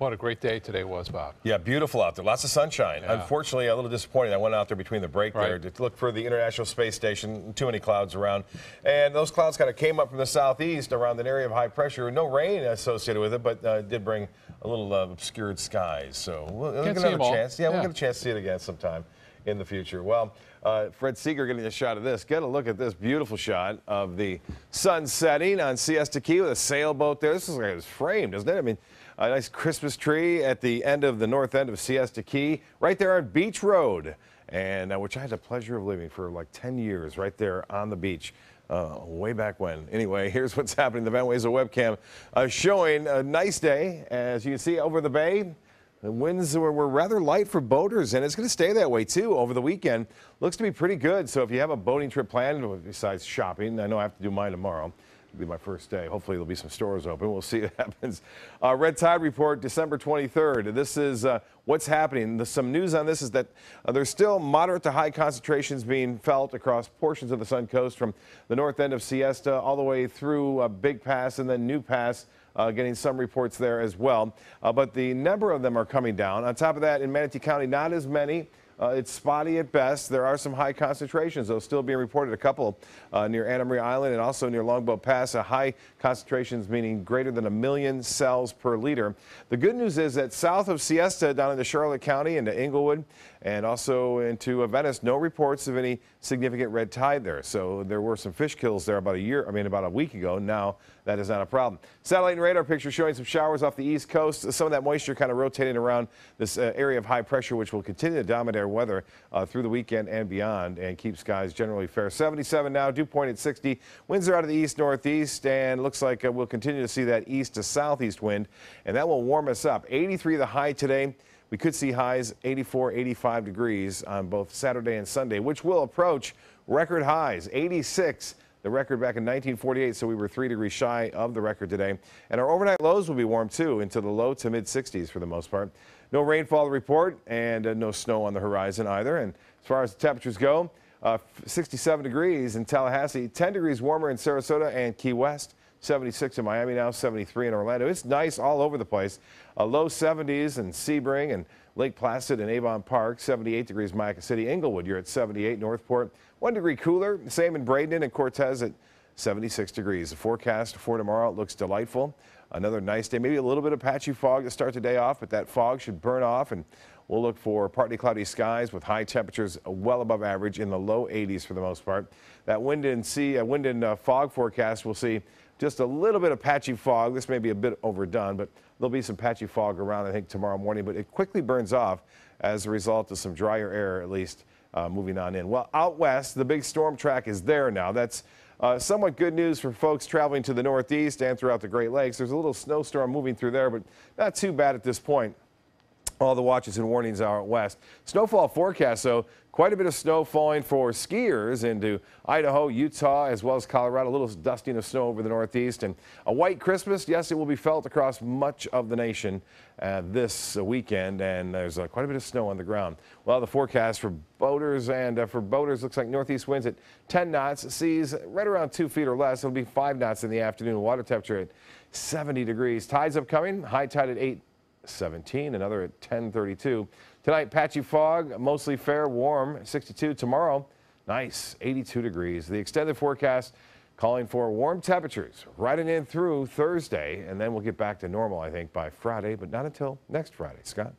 What a great day today was, Bob. Yeah, beautiful out there. Lots of sunshine. Yeah. Unfortunately, a little disappointed. I went out there between the break there to look for the International Space Station. Too many clouds around. And those clouds kind of came up from the southeast around an area of high pressure. No rain associated with it, but uh, did bring a little uh, obscured skies. So we'll, we'll get another chance. Yeah, we'll get a chance to see it again sometime in the future. Well, uh, Fred Seeger getting a shot of this. Get a look at this beautiful shot of the sun setting on Siesta Key with a sailboat there. This is like it was framed, isn't it? I mean, a nice Christmas tree at the end of the north end of Siesta Key, right there on Beach Road, and uh, which I had the pleasure of living for like 10 years, right there on the beach. Uh, way back when. Anyway, here's what's happening. The Van Wezel webcam uh, showing a nice day, as you can see over the bay. The winds were, were rather light for boaters, and it's going to stay that way too over the weekend. Looks to be pretty good. So if you have a boating trip planned, besides shopping, I know I have to do mine tomorrow. It'll be my first day. Hopefully, there'll be some stores open. We'll see what happens. Uh, Red Tide Report, December 23rd. This is uh, what's happening. The, some news on this is that uh, there's still moderate to high concentrations being felt across portions of the Suncoast from the north end of Siesta all the way through uh, Big Pass and then New Pass. Uh, getting some reports there as well. Uh, but the number of them are coming down. On top of that, in Manatee County, not as many. Uh, it's spotty at best. There are some high concentrations, though, still being reported. A couple uh, near Anna Maria Island and also near Longboat Pass. A high concentrations meaning greater than a million cells per liter. The good news is that south of Siesta, down into Charlotte County, into Englewood, and also into Venice, no reports of any significant red tide there. So there were some fish kills there about a year, I mean, about a week ago. Now that is not a problem. Satellite and radar picture showing some showers off the east coast. Some of that moisture kind of rotating around this uh, area of high pressure, which will continue to dominate our weather uh, through the weekend and beyond and keep skies generally fair. 77 now, dew point at 60. Winds are out of the east northeast, and looks like uh, we'll continue to see that east to southeast wind, and that will warm us up. 83 the high today. We could see highs 84, 85 degrees on both Saturday and Sunday, which will approach record highs 86 the record back in 1948, so we were three degrees shy of the record today. And our overnight lows will be warm too, into the low to mid 60s for the most part. No rainfall to report, and uh, no snow on the horizon either. And as far as the temperatures go, uh, 67 degrees in Tallahassee, 10 degrees warmer in Sarasota and Key West. 76 in Miami now, 73 in Orlando. It's nice all over the place. A low 70s in Sebring and Lake Placid and Avon Park, 78 degrees Myakka City. Englewood, you're at 78. Northport, one degree cooler. Same in Bradenton and Cortez at 76 degrees. The forecast for tomorrow looks delightful. Another nice day, maybe a little bit of patchy fog to start the day off, but that fog should burn off and we'll look for partly cloudy skies with high temperatures well above average in the low 80s for the most part. That wind and sea, uh, wind and uh, fog forecast we'll see just a little bit of patchy fog. This may be a bit overdone, but there'll be some patchy fog around, I think, tomorrow morning, but it quickly burns off as a result of some drier air, at least uh, moving on in. Well, out west, the big storm track is there now. That's uh, somewhat good news for folks traveling to the northeast and throughout the Great Lakes. There's a little snowstorm moving through there, but not too bad at this point. All the watches and warnings are out west. Snowfall forecast, though, quite a bit of snow falling for skiers into Idaho, Utah, as well as Colorado. A little dusting of snow over the northeast. And a white Christmas, yes, it will be felt across much of the nation uh, this weekend. And there's uh, quite a bit of snow on the ground. Well, the forecast for boaters and uh, for boaters looks like northeast winds at 10 knots, seas right around two feet or less. It'll be five knots in the afternoon. Water temperature at 70 degrees. Tides upcoming, high tide at 8. 17, another at 1032. Tonight, patchy fog, mostly fair, warm, 62. Tomorrow, nice, 82 degrees. The extended forecast calling for warm temperatures riding in through Thursday, and then we'll get back to normal, I think, by Friday, but not until next Friday. Scott?